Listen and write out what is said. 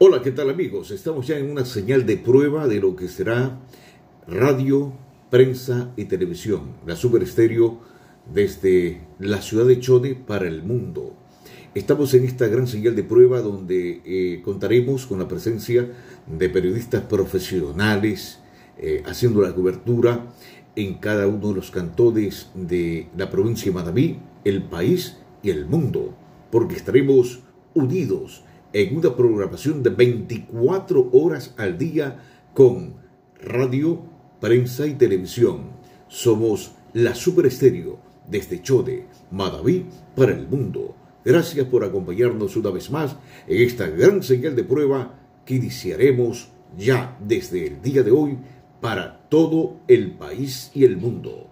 Hola, ¿qué tal amigos? Estamos ya en una señal de prueba de lo que será radio, prensa y televisión, la Super Estéreo desde la ciudad de Chode para el mundo. Estamos en esta gran señal de prueba donde eh, contaremos con la presencia de periodistas profesionales eh, haciendo la cobertura en cada uno de los cantones de la provincia de Madaví, el país y el mundo, porque estaremos unidos en una programación de 24 horas al día con radio, prensa y televisión. Somos la Super Estéreo desde Chode, Madaví para el mundo. Gracias por acompañarnos una vez más en esta gran señal de prueba que iniciaremos ya desde el día de hoy para todo el país y el mundo.